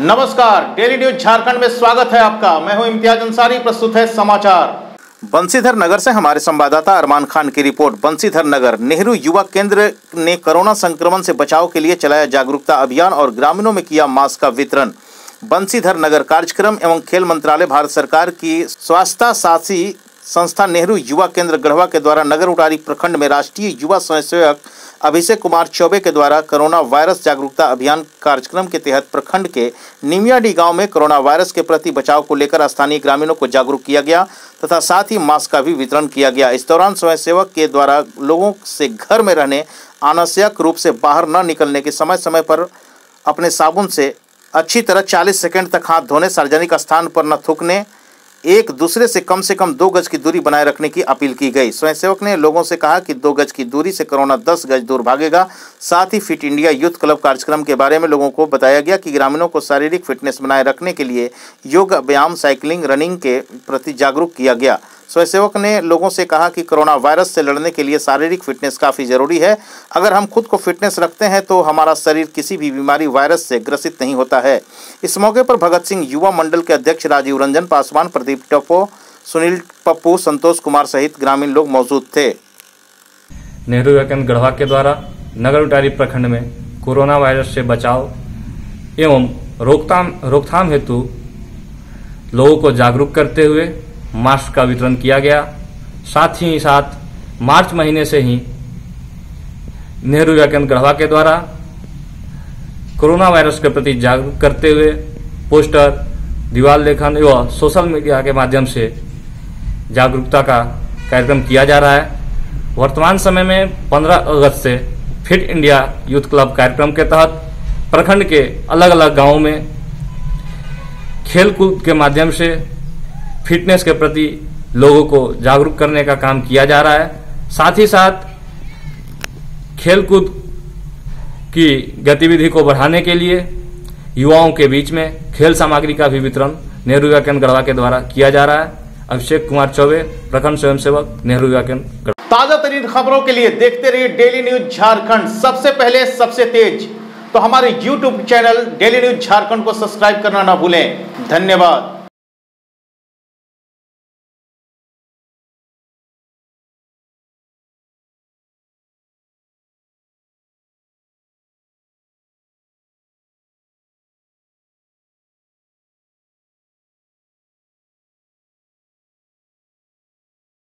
नमस्कार daily news Jharkhand में स्वागत है आपका। मैं हूँ इम्तियाज़ अंसारी, प्रस्तुत है समाचार। बंसीधर नगर से हमारे संवाददाता अरमान खान की रिपोर्ट। बंसीधर नगर, नेहरू युवा केंद्र ने कोरोना संक्रमण से बचाव के लिए चलाया जागरूकता अभियान और ग्रामीणों में किया मास्क का वितरण। बंसीधर नगर कार्यक्रम एवं खेल मंत्रालय, भारत सरकार की स्वास्थ्य साथी संस्था नेहरू युवा केंद्र गढ़वा के द्वारा नगर उटारी प्रखंड में राष्ट्रीय युवा स्वयंसेवक अभिषेक कुमार चौबे के द्वारा कोरोना वायरस जागरूकता अभियान कार्यक्रम के तहत प्रखंड के निमियाडी गाँव में कोरोना वायरस के प्रति बचाव को लेकर स्थानीय ग्रामीणों को जागरूक किया गया तथा साथ ही मास्क का भी वितरण किया गया। इस दौरान स्वयंसेवक के द्वारा लोगों से घर में रहने, अनावश्यक रूप से बाहर न निकलने के समय समय पर अपने साबुन से अच्छी तरह 40 सेकंड तक हाथ धोने, सार्वजनिक स्थान पर न थूकने एक दूसरे से कम से कम दो गज की दूरी बनाए रखने की अपील की गई। स्वयंसेवक ने लोगों से कहा कि दो गज की दूरी से कोरोना दस गज दूर भागेगा। साथ ही फिट इंडिया यूथ क्लब कार्यक्रम के बारे में लोगों को बताया गया कि ग्रामीणों को शारीरिक फिटनेस बनाए रखने के लिए योग, व्यायाम, साइकिलिंग, रनिंग के प्रति जागरूक किया गया। स्वयंसेवक ने लोगों से कहा कि कोरोना वायरस से लड़ने के लिए शारीरिक फिटनेस काफ़ी ज़रूरी है। अगर हम खुद को फिटनेस रखते हैं तो हमारा शरीर किसी भी बीमारी वायरस से ग्रसित नहीं होता है। इस मौके पर भगत सिंह युवा मंडल के अध्यक्ष राजीव रंजन, पासवान प्रदीप टप्पो, सुनील पप्पू, संतोष कुमार सहित ग्रामीण लोग मौजूद थे। नेहरू गढ़वा के द्वारा नगर उटारी प्रखंड में कोरोना वायरस से बचाव एवं रोकथाम रोकथाम हेतु लोगों को जागरूक करते हुए मास्क का वितरण किया गया। साथ ही साथ मार्च महीने से ही नेहरू केंद्र गढ़वा के द्वारा कोरोना वायरस के प्रति जागरूक करते हुए पोस्टर, दीवार लेखन एवं सोशल मीडिया के माध्यम से जागरूकता का कार्यक्रम किया जा रहा है। वर्तमान समय में 15 अगस्त से फिट इंडिया यूथ क्लब कार्यक्रम के तहत प्रखंड के अलग अलग गाँवों में खेलकूद के माध्यम से फिटनेस के प्रति लोगों को जागरूक करने का काम किया जा रहा है। साथ ही साथ खेलकूद की गतिविधि को बढ़ाने के लिए युवाओं के बीच में खेल सामग्री का भी वितरण नेहरू युवा केंद्र गढ़वा के द्वारा किया जा रहा है। अभिषेक कुमार चौबे, प्रखंड स्वयंसेवक, नेहरू युवा केंद्र ताज़ा तरीन खबरों के लिए देखते रहिए डेली न्यूज़ झारखंड। सबसे पहले, सबसे तेज। तो हमारे YouTube channel daily news Jharkhand को सब्सक्राइब करना ना भूलें। धन्यवाद।